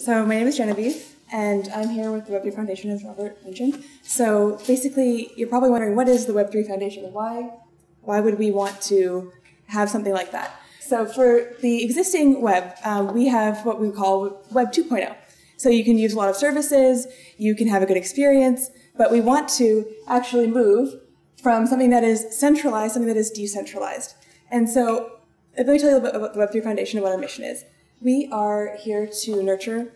So my name is Genevieve, and I'm here with the Web3 Foundation, as Robert mentioned. So basically, you're probably wondering, what is the Web3 Foundation, and why, why would we want to have something like that? So for the existing web, um, we have what we call Web 2.0. So you can use a lot of services, you can have a good experience, but we want to actually move from something that is centralized, something that is decentralized. And so let me tell you a little bit about the Web3 Foundation and what our mission is. We are here to nurture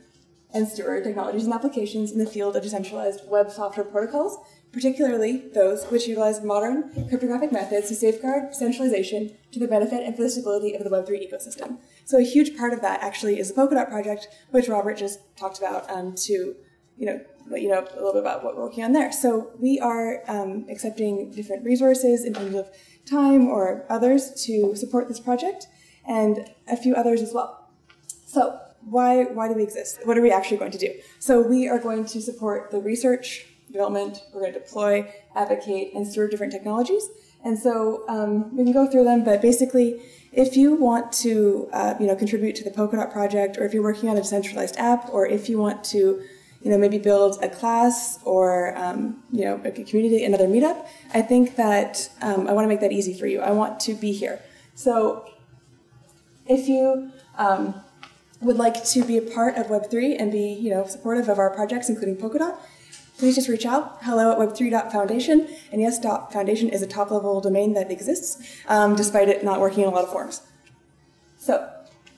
and steward technologies and applications in the field of decentralized web software protocols particularly those which utilize modern cryptographic methods to safeguard centralization to the benefit and for the stability of the Web3 ecosystem. So a huge part of that actually is the Polkadot project, which Robert just talked about um, to, you know, let you know a little bit about what we're working on there. So we are um, accepting different resources in terms of time or others to support this project, and a few others as well. So why, why do we exist? What are we actually going to do? So we are going to support the research, development, we're going to deploy, advocate, and steward different technologies. And so um, we can go through them, but basically, if you want to, uh, you know, contribute to the Polkadot project, or if you're working on a decentralized app, or if you want to, you know, maybe build a class or, um, you know, a community, another meetup, I think that um, I want to make that easy for you. I want to be here. So if you um, would like to be a part of Web3 and be, you know, supportive of our projects, including Polkadot, please just reach out. Hello at web3.foundation. And yes, .foundation is a top level domain that exists, um, despite it not working in a lot of forms. So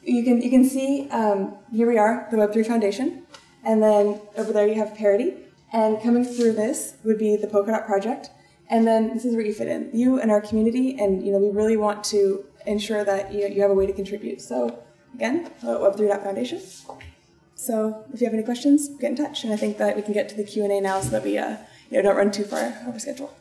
you can, you can see um, here we are, the Web3 Foundation. And then over there you have Parity. And coming through this would be the Polkadot project. And then this is where you fit in, you and our community. And you know, we really want to ensure that you, you have a way to contribute. So again, web3.foundation. So if you have any questions, get in touch. And I think that we can get to the Q&A now so that we uh, you know, don't run too far over schedule.